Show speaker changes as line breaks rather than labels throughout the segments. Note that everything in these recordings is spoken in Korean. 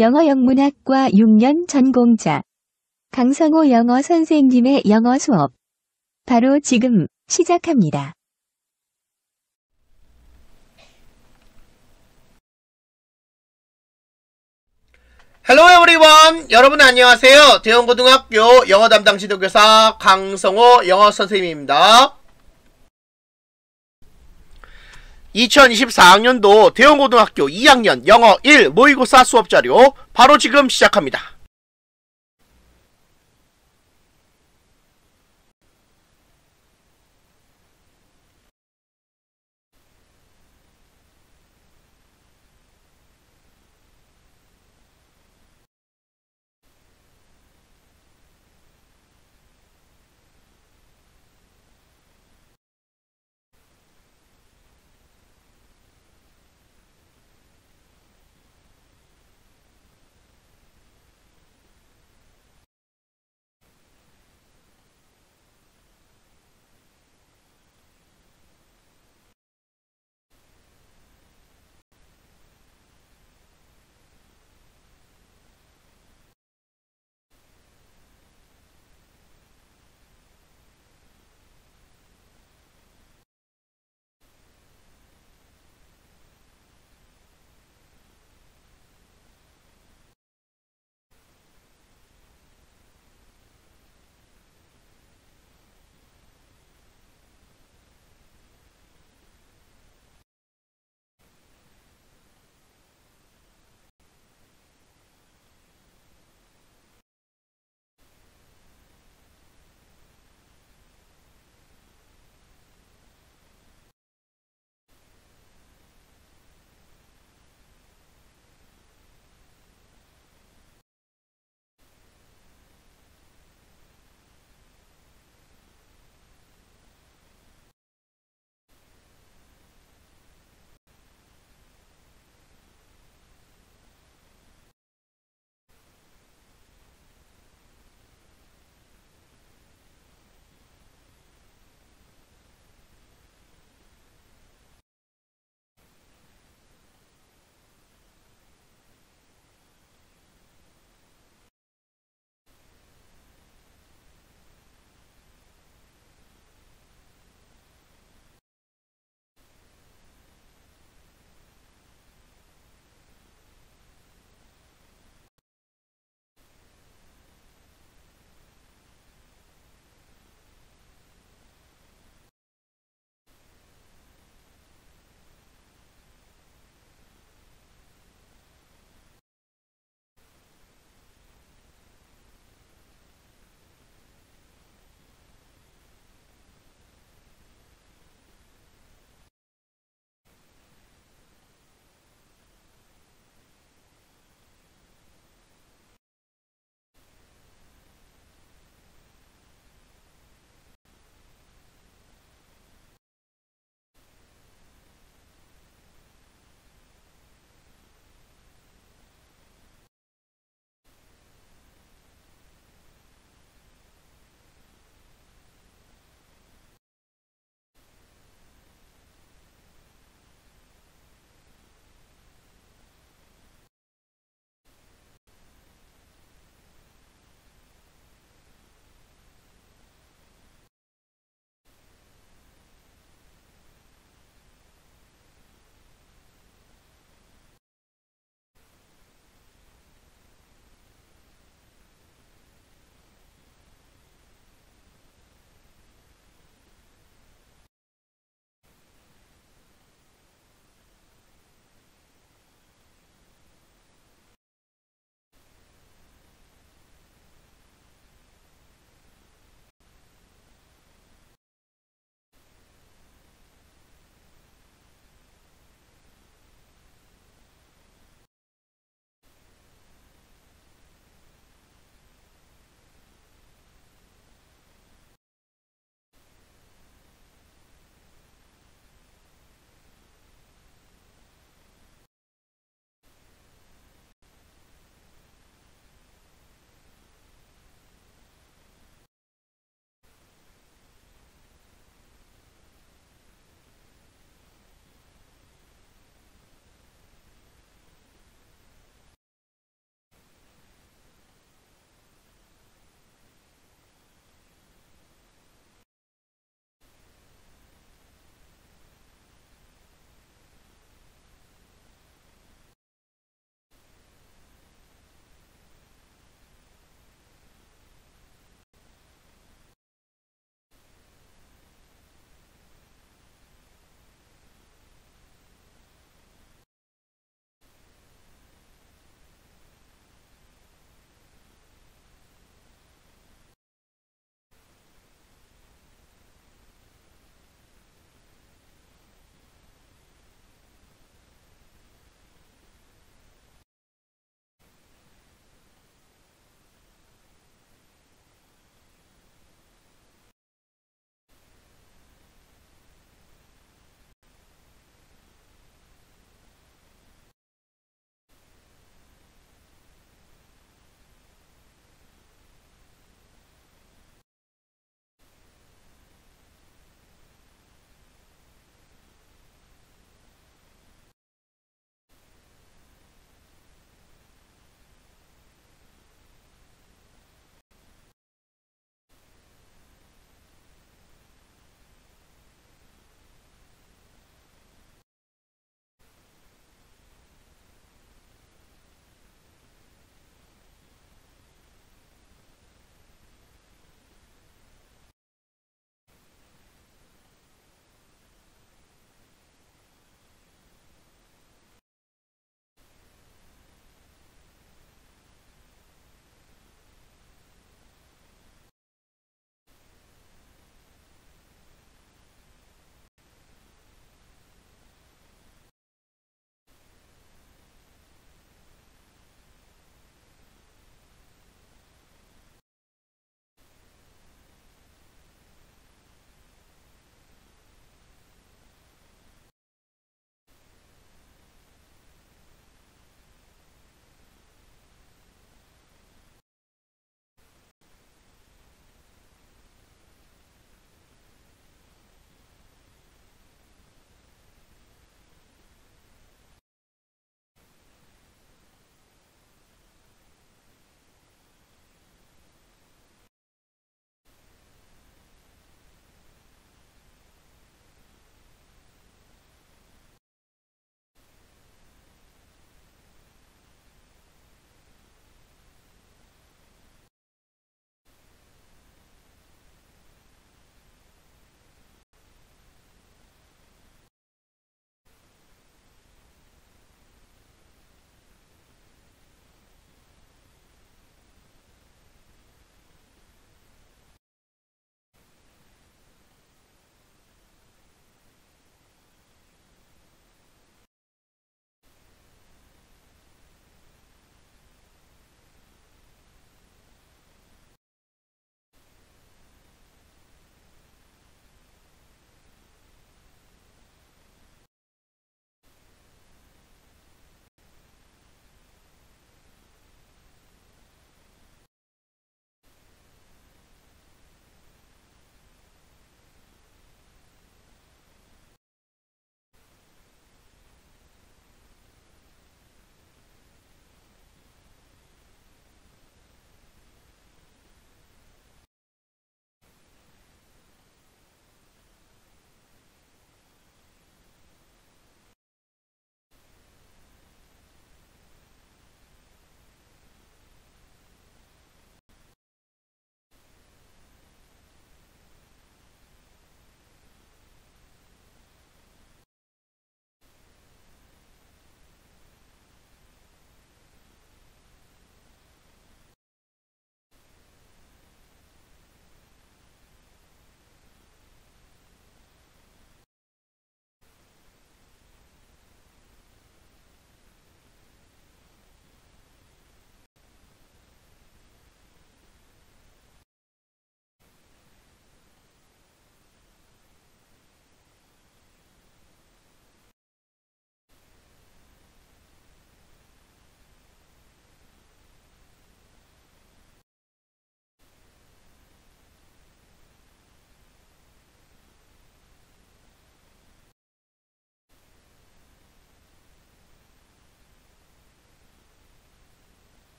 영어 영문학과 6년 전공자. 강성호 영어 선생님의 영어 수업. 바로 지금 시작합니다.
Hello everyone! 여러분 안녕하세요. 대형고등학교 영어 담당 지도교사 강성호 영어 선생님입니다. 2024학년도 대형고등학교 2학년 영어 1 모의고사 수업 자료 바로 지금 시작합니다.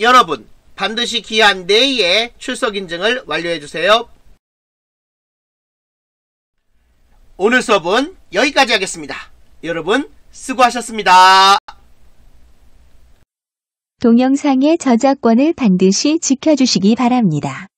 여러분, 반드시 기한 내에 출석 인증을 완료해 주세요. 오늘 수업은 여기까지 하겠습니다. 여러분, 수고하셨습니다.
동영상의 저작권을 반드시 지켜주시기 바랍니다.